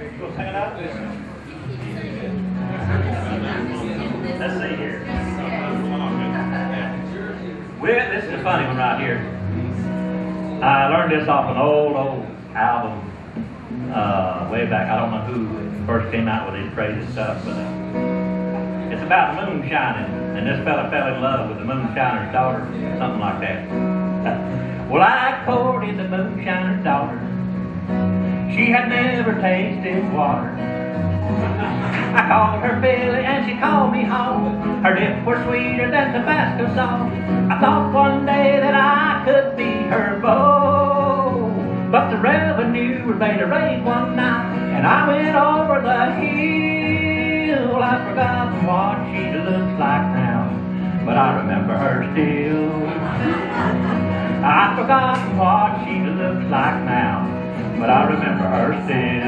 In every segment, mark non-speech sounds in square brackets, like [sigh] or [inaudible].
It out. Let's see here. Well, this is a funny one right here. I learned this off an old, old album uh, way back. I don't know who first came out with these crazy stuff, but uh, it's about moonshining. And this fella fell in love with the moonshiner's daughter, something like that. [laughs] well, I courted the moonshiner's daughter. She had never tasted water. I called her Billy and she called me home. Her lips were sweeter than Tabasco sauce. I thought one day that I could be her beau. But the revenue was made a raid one night, and I went over the hill. I forgot what she looks like now, but I remember her still. I forgot what she looks like now, but I remember her still.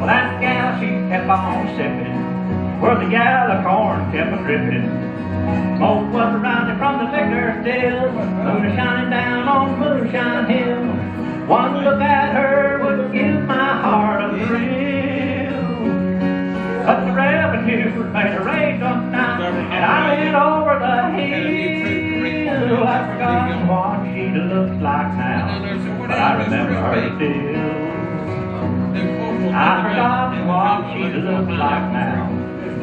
Well, that gal, she kept on sipping, where the yellow corn kept a dripping. Smoke was around from the liquor still, moon shining down on Moonshine Hill. One look at looks like now, but I remember her still. I've forgotten what she looks like now,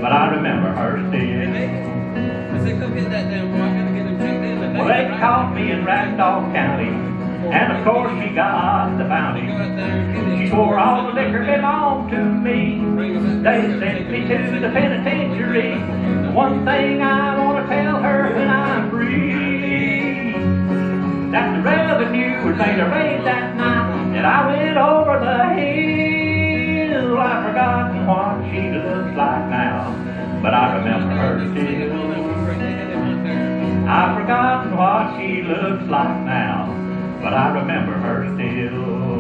but I remember her still. Well, they caught me in Randolph County, and of course she got the bounty. She swore all the liquor belonged to me. They sent me to the penitentiary. The one thing I want to tell her when I'm free, that the I remember her still. I've forgotten what she looks like now, but I remember her still.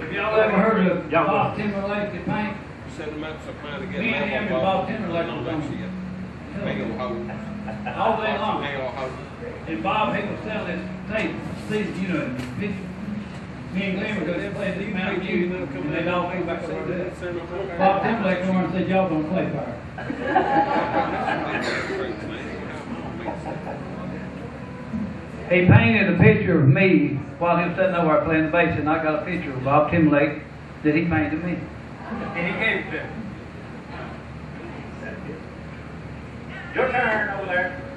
Have y'all ever heard of Y'all Bob. Timberlake that paint? Send them out supply to get. Me and him and Bob Timberlake was on. Big old hole. All day long. Big old hole. And Bob, he was selling this tape, Steve, you know. Me and Glenn were gonna play this Mountain View, and they'd all be back over there. Send them out. Bob Timberlake come over and said, y'all gonna play fire. He painted a picture of me while he was sitting over there playing the bass, and I got a picture of Bob Timberlake that he painted me. And he gave it to me. Your turn over there.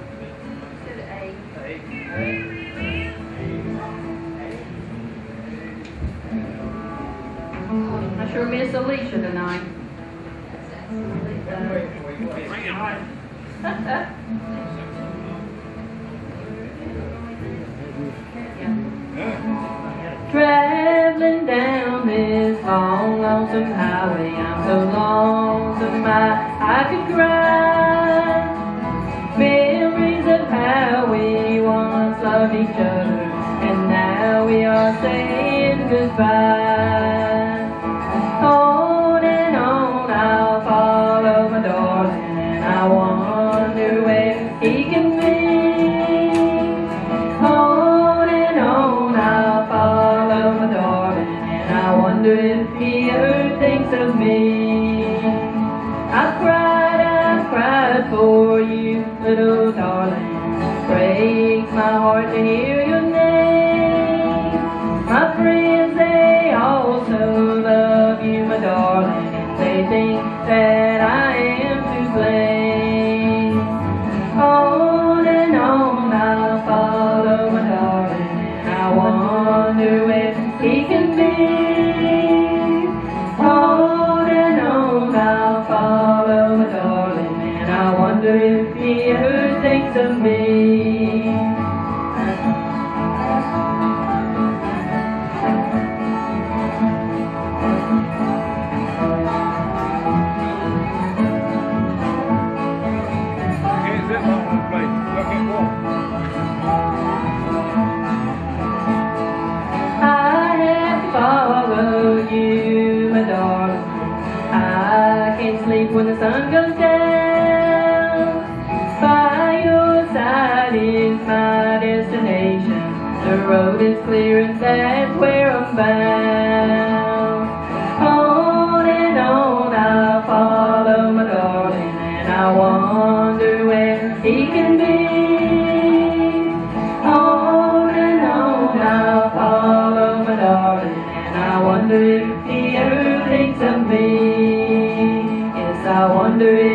I sure miss Alicia tonight. Traveling down this long, lonesome highway, I'm so lonesome I, I could cry. Once each other, and now we are saying goodbye. On and on I'll follow my darling, and I wonder where he can be. On and on I'll follow my darling, and I wonder if he ever thinks of me. I've cried, I've cried for you, little darling. Breaks my heart to hear your name. My friends, they also love you, my darling, and they think that I am to blame. On and on I'll follow my darling, and I wonder where he can be. When the sun goes down. Road is clear and that's where I'm bound. On and on I'll follow my darling, and I wonder where he can be. On and on I'll follow my darling, and I wonder if he ever thinks of me. Yes, I wonder if